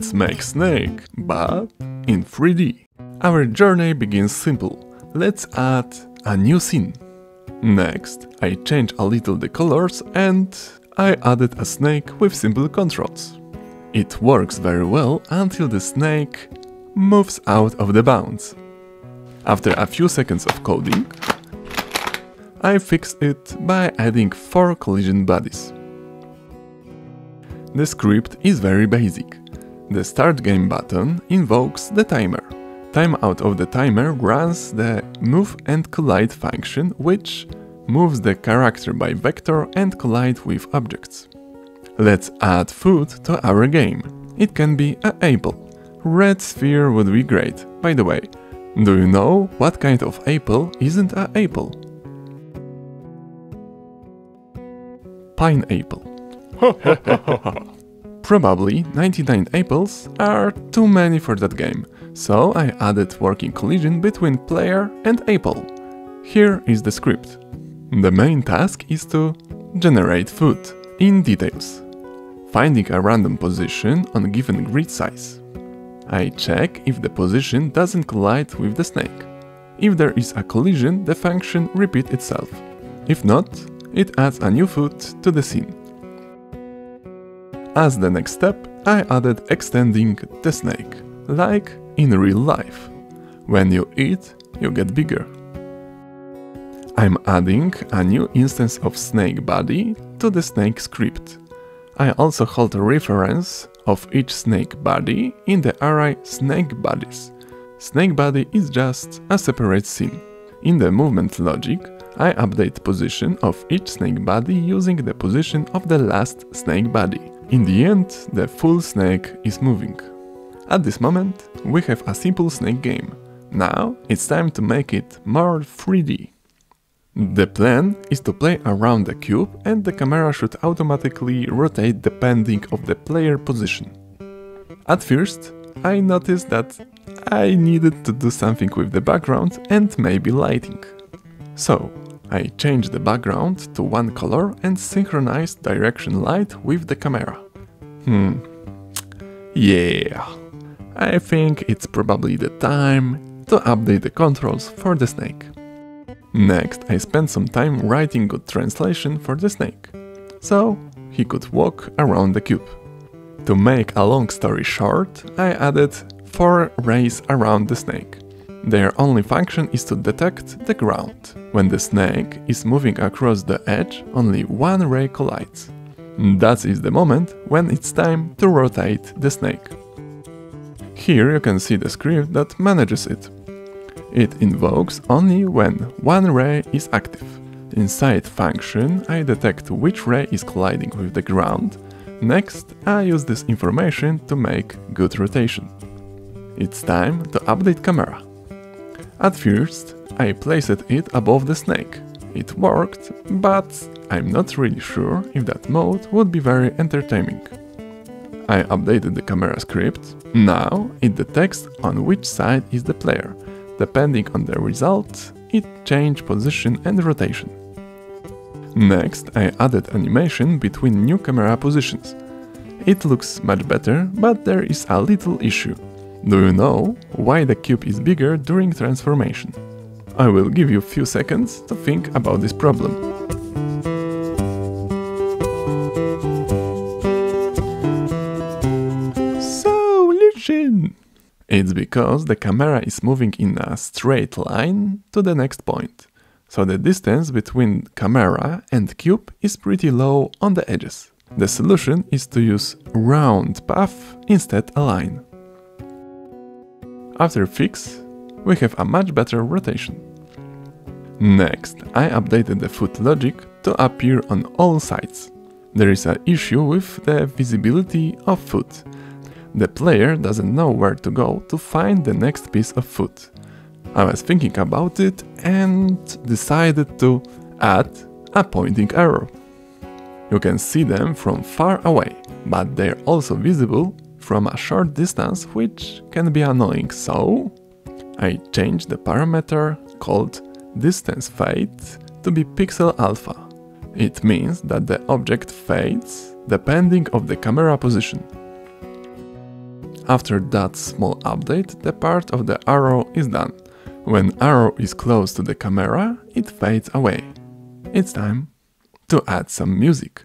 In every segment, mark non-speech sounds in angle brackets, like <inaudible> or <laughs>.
Let's make Snake, but in 3D. Our journey begins simple. Let's add a new scene. Next, I change a little the colors and I added a snake with simple controls. It works very well until the snake moves out of the bounds. After a few seconds of coding, I fix it by adding 4 collision bodies. The script is very basic. The start game button invokes the timer. Timeout of the timer runs the move and collide function which moves the character by vector and collide with objects. Let's add food to our game. It can be a apple. Red sphere would be great. By the way, do you know what kind of apple isn't a apple? Pineapple. <laughs> Probably 99 apples are too many for that game, so I added working collision between player and apple. Here is the script. The main task is to generate food in details, finding a random position on given grid size. I check if the position doesn't collide with the snake. If there is a collision, the function repeats itself. If not, it adds a new food to the scene. As the next step, I added extending the snake, like in real life. When you eat, you get bigger. I'm adding a new instance of snake body to the snake script. I also hold a reference of each snake body in the array snake bodies. Snake body is just a separate scene. In the movement logic, I update position of each snake body using the position of the last snake body. In the end, the full snake is moving. At this moment, we have a simple snake game. Now it's time to make it more 3D. The plan is to play around the cube and the camera should automatically rotate depending of the player position. At first, I noticed that I needed to do something with the background and maybe lighting. So, I changed the background to one color and synchronized direction light with the camera. Hmm. Yeah. I think it's probably the time to update the controls for the snake. Next, I spent some time writing good translation for the snake, so he could walk around the cube. To make a long story short, I added 4 rays around the snake. Their only function is to detect the ground. When the snake is moving across the edge, only one ray collides. That is the moment when it's time to rotate the snake. Here you can see the script that manages it. It invokes only when one ray is active. Inside function I detect which ray is colliding with the ground. Next I use this information to make good rotation. It's time to update camera. At first, I placed it above the snake. It worked, but I'm not really sure if that mode would be very entertaining. I updated the camera script. Now it detects on which side is the player. Depending on the result, it changed position and rotation. Next, I added animation between new camera positions. It looks much better, but there is a little issue. Do you know why the cube is bigger during transformation? I will give you a few seconds to think about this problem. Solution! It's because the camera is moving in a straight line to the next point, so the distance between camera and cube is pretty low on the edges. The solution is to use round path instead a line. After fix, we have a much better rotation. Next, I updated the foot logic to appear on all sides. There is an issue with the visibility of foot. The player doesn't know where to go to find the next piece of foot. I was thinking about it and decided to add a pointing arrow. You can see them from far away, but they're also visible from a short distance, which can be annoying, so I changed the parameter called distance fade to be pixel alpha. It means that the object fades depending of the camera position. After that small update, the part of the arrow is done. When arrow is close to the camera, it fades away. It's time to add some music.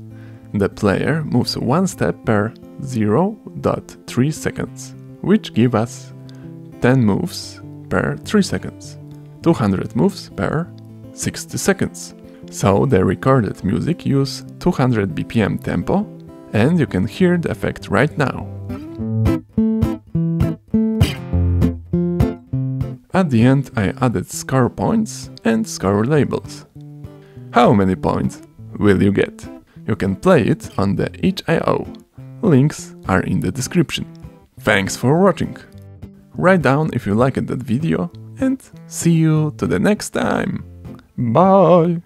The player moves one step per 0.3 seconds, which give us 10 moves per 3 seconds, 200 moves per 60 seconds. So the recorded music use 200 BPM tempo and you can hear the effect right now. At the end I added score points and score labels. How many points will you get? You can play it on the itch.io. Links are in the description. Thanks for watching. Write down if you liked that video and see you to the next time. Bye!